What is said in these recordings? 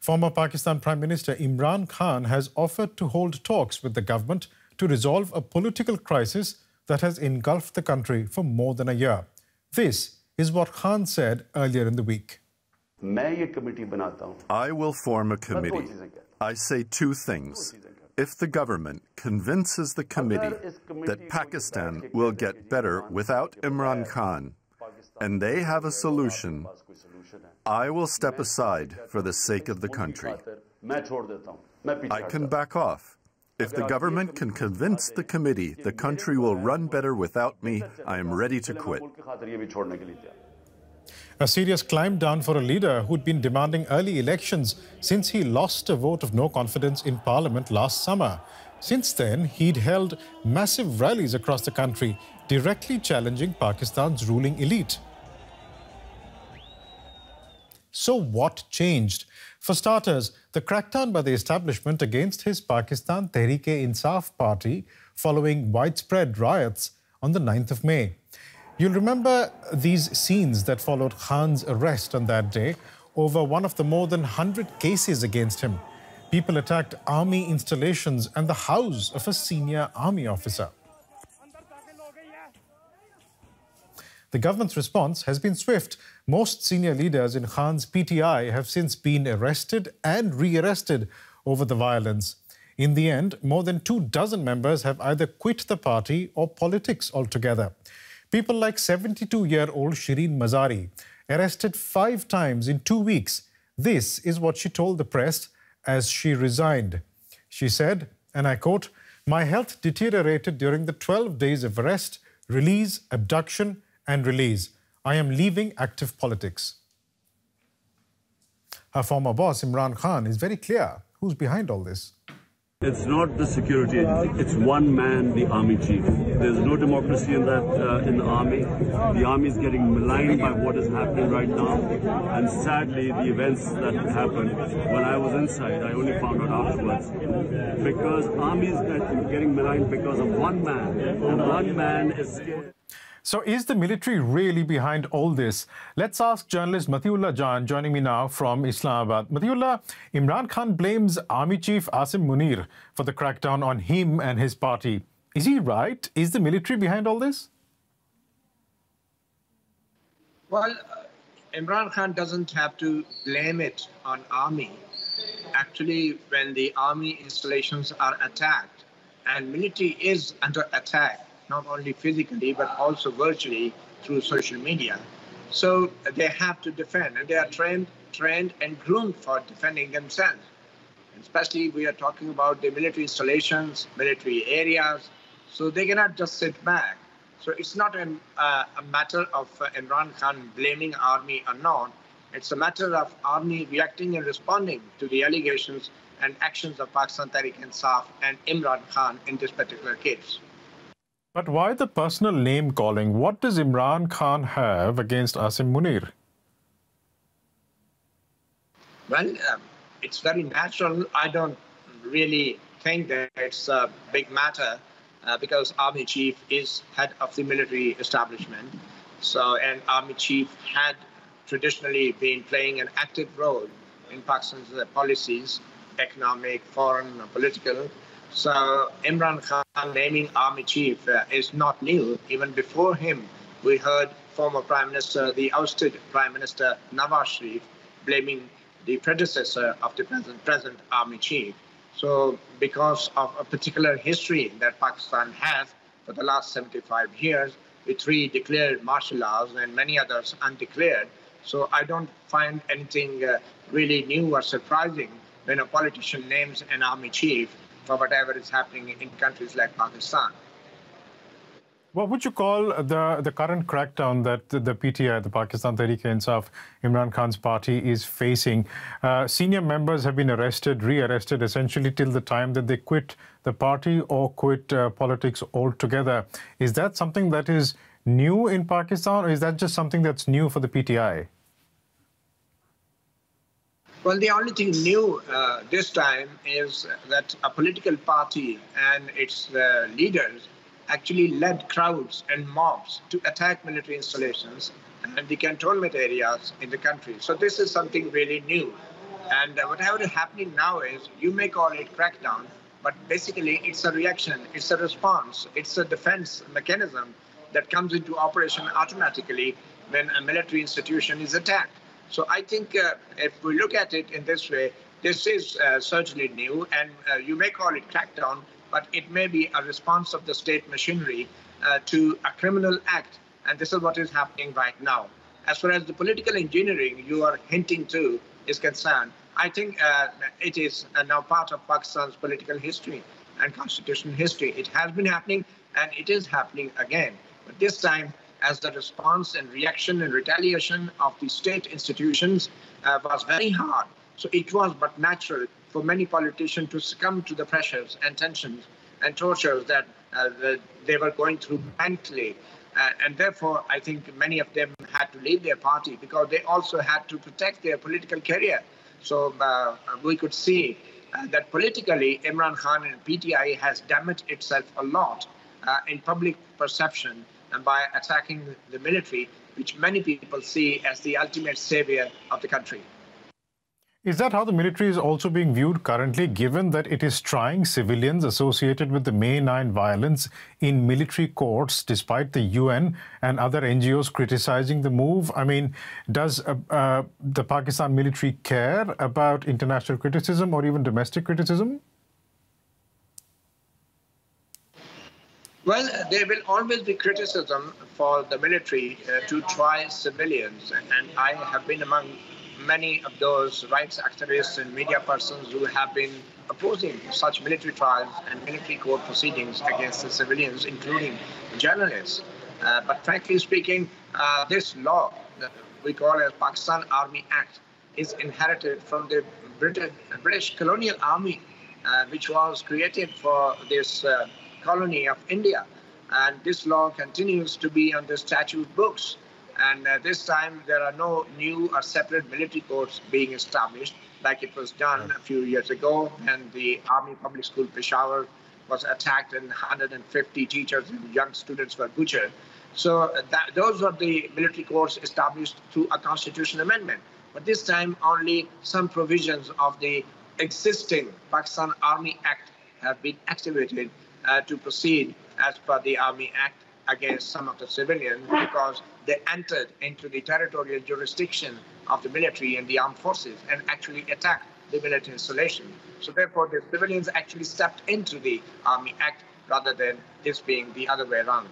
Former Pakistan Prime Minister Imran Khan has offered to hold talks with the government to resolve a political crisis that has engulfed the country for more than a year. This is what Khan said earlier in the week. I will form a committee. I say two things. If the government convinces the committee that Pakistan will get better without Imran Khan, and they have a solution, I will step aside for the sake of the country. I can back off. If the government can convince the committee the country will run better without me, I am ready to quit. A serious climb down for a leader who'd been demanding early elections since he lost a vote of no confidence in parliament last summer. Since then, he'd held massive rallies across the country, directly challenging Pakistan's ruling elite. So what changed? For starters, the crackdown by the establishment against his Pakistan Tehreek-e-Insaf party following widespread riots on the 9th of May. You'll remember these scenes that followed Khan's arrest on that day over one of the more than 100 cases against him. People attacked army installations and the house of a senior army officer. The government's response has been swift. Most senior leaders in Khan's PTI have since been arrested and re-arrested over the violence. In the end, more than two dozen members have either quit the party or politics altogether. People like 72-year-old Shireen Mazari, arrested five times in two weeks. This is what she told the press as she resigned. She said, and I quote, my health deteriorated during the 12 days of arrest, release, abduction, and release. I am leaving active politics. Her former boss, Imran Khan, is very clear who's behind all this. It's not the security agency. It's one man, the army chief. There's no democracy in that uh, in the army. The army is getting maligned by what is happening right now, and sadly, the events that happened when I was inside, I only found out afterwards. Because army is getting maligned because of one man, and one man is scared. So is the military really behind all this? Let's ask journalist Matiullah Jan joining me now from Islamabad. Matiullah, Imran Khan blames Army Chief Asim Munir for the crackdown on him and his party. Is he right? Is the military behind all this? Well, uh, Imran Khan doesn't have to blame it on army. Actually, when the army installations are attacked and military is under attack, not only physically, but also virtually through social media. So they have to defend, and they are trained, trained and groomed for defending themselves. Especially, we are talking about the military installations, military areas, so they cannot just sit back. So it's not a, uh, a matter of uh, Imran Khan blaming army or not. It's a matter of army reacting and responding to the allegations and actions of Pakistan Tehreek-e-Insaf and Imran Khan in this particular case. But why the personal name calling? What does Imran Khan have against Asim Munir? Well, um, it's very natural. I don't really think that it's a big matter uh, because Army Chief is head of the military establishment. So, and Army Chief had traditionally been playing an active role in Pakistan's uh, policies, economic, foreign, political. So Imran Khan naming army chief uh, is not new. Even before him, we heard former Prime Minister, the ousted Prime Minister Nawaz Sharif, blaming the predecessor of the present, present army chief. So because of a particular history that Pakistan has for the last 75 years, with three declared martial laws and many others undeclared, so I don't find anything uh, really new or surprising when a politician names an army chief for whatever is happening in countries like Pakistan. What would you call the, the current crackdown that the PTI, the Pakistan Tehreek-e-Insaf, Imran Khan's party, is facing? Uh, senior members have been arrested, re-arrested, essentially till the time that they quit the party or quit uh, politics altogether. Is that something that is new in Pakistan, or is that just something that's new for the PTI? Well, the only thing new uh, this time is that a political party and its uh, leaders actually led crowds and mobs to attack military installations and the cantonment areas in the country. So this is something really new. And whatever is happening now is you may call it crackdown, but basically it's a reaction, it's a response, it's a defense mechanism that comes into operation automatically when a military institution is attacked. So I think uh, if we look at it in this way, this is uh, certainly new, and uh, you may call it crackdown, but it may be a response of the state machinery uh, to a criminal act, and this is what is happening right now. As far as the political engineering you are hinting to is concerned, I think uh, it is uh, now part of Pakistan's political history and constitutional history. It has been happening, and it is happening again. But this time, as the response and reaction and retaliation of the state institutions uh, was very hard. So it was but natural for many politicians to succumb to the pressures and tensions and tortures that, uh, they were going through mentally. Uh, and therefore, I think many of them had to leave their party because they also had to protect their political career. So uh, we could see uh, that politically, Imran Khan and PTI has damaged itself a lot uh, in public perception and by attacking the military, which many people see as the ultimate savior of the country. Is that how the military is also being viewed currently, given that it is trying civilians associated with the May 9 violence in military courts, despite the UN and other NGOs criticizing the move? I mean, does uh, uh, the Pakistan military care about international criticism or even domestic criticism? Well, there will always be criticism for the military uh, to try civilians, and I have been among many of those rights activists and media persons who have been opposing such military trials and military court proceedings against the civilians, including journalists. Uh, but frankly speaking, uh, this law that we call as Pakistan Army Act is inherited from the British, British colonial army, uh, which was created for this uh, colony of India. And this law continues to be on the statute books. And uh, this time, there are no new or separate military courts being established like it was done a few years ago when the Army Public School Peshawar was attacked and 150 teachers and young students were butchered. So uh, that, those are the military courts established through a constitutional amendment. But this time, only some provisions of the existing Pakistan Army Act have been activated uh, to proceed as per the Army Act against some of the civilians because they entered into the territorial jurisdiction of the military and the armed forces and actually attacked the military installation. So therefore, the civilians actually stepped into the Army Act rather than this being the other way around.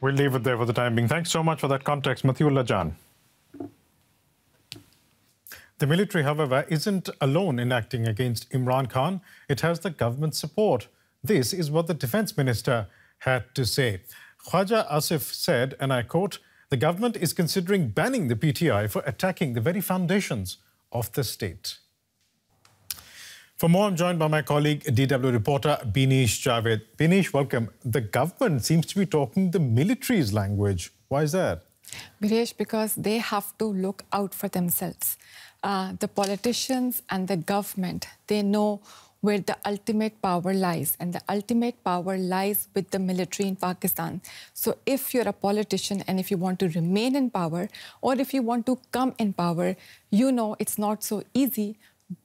We'll leave it there for the time being. Thanks so much for that context, Matiullah Jan. The military, however, isn't alone in acting against Imran Khan. It has the government's support. This is what the defense minister had to say. Khwaja Asif said, and I quote, the government is considering banning the PTI for attacking the very foundations of the state. For more, I'm joined by my colleague, DW reporter Binish Javed. Binish, welcome. The government seems to be talking the military's language. Why is that? Biresh, because they have to look out for themselves. Uh, the politicians and the government, they know where the ultimate power lies. And the ultimate power lies with the military in Pakistan. So if you're a politician and if you want to remain in power, or if you want to come in power, you know it's not so easy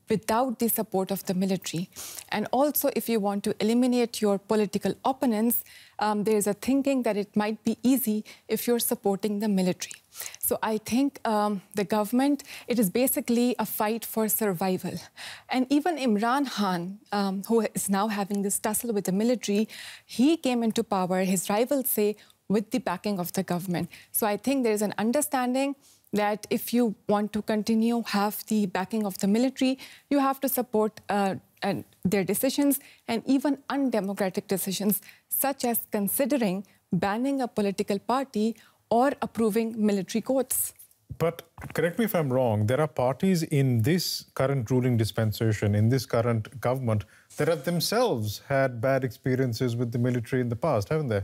without the support of the military. And also, if you want to eliminate your political opponents, um, there's a thinking that it might be easy if you're supporting the military. So I think um, the government, it is basically a fight for survival. And even Imran Khan, um, who is now having this tussle with the military, he came into power, his rivals say, with the backing of the government. So I think there's an understanding that if you want to continue have the backing of the military, you have to support uh, and their decisions and even undemocratic decisions, such as considering banning a political party or approving military courts. But correct me if I'm wrong, there are parties in this current ruling dispensation, in this current government, that have themselves had bad experiences with the military in the past, haven't they?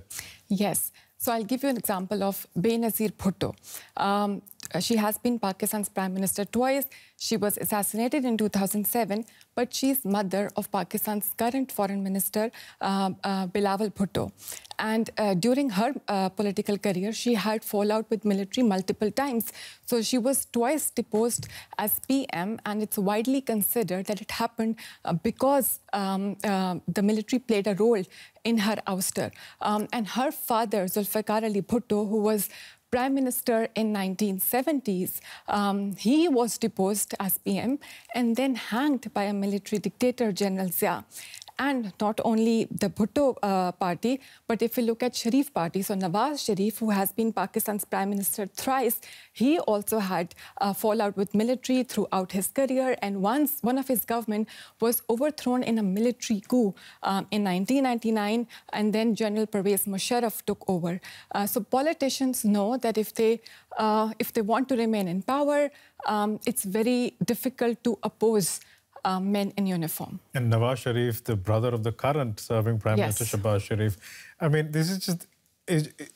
Yes. So I'll give you an example of Benazir Bhutto. Um, she has been Pakistan's prime minister twice. She was assassinated in 2007, but she's mother of Pakistan's current foreign minister, uh, uh, Bilawal Bhutto. And uh, during her uh, political career, she had fallout with military multiple times. So she was twice deposed as PM, and it's widely considered that it happened uh, because um, uh, the military played a role in her ouster. Um, and her father, Zulfikar Ali Bhutto, who was prime minister in 1970s. Um, he was deposed as PM and then hanged by a military dictator, General Zia and not only the Bhutto uh, party, but if you look at Sharif party, so Nawaz Sharif, who has been Pakistan's prime minister thrice, he also had a fallout with military throughout his career. And once one of his government was overthrown in a military coup um, in 1999, and then General Pervez Musharraf took over. Uh, so politicians know that if they uh, if they want to remain in power, um, it's very difficult to oppose uh, men in uniform. And Nawaz Sharif, the brother of the current serving Prime yes. Minister Shehbaz Sharif. I mean, this is just... It, it,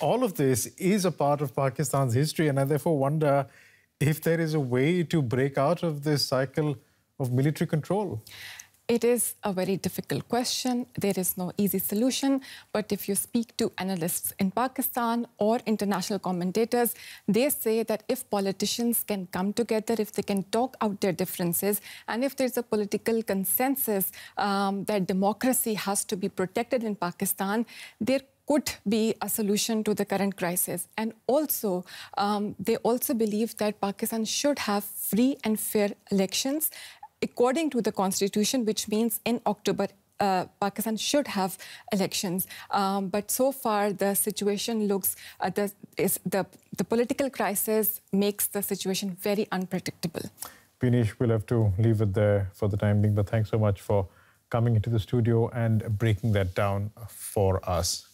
all of this is a part of Pakistan's history, and I therefore wonder if there is a way to break out of this cycle of military control. It is a very difficult question. There is no easy solution. But if you speak to analysts in Pakistan or international commentators, they say that if politicians can come together, if they can talk out their differences, and if there's a political consensus um, that democracy has to be protected in Pakistan, there could be a solution to the current crisis. And also, um, they also believe that Pakistan should have free and fair elections according to the constitution, which means in October uh, Pakistan should have elections. Um, but so far, the situation looks, uh, the, is the, the political crisis makes the situation very unpredictable. Binish, we'll have to leave it there for the time being, but thanks so much for coming into the studio and breaking that down for us.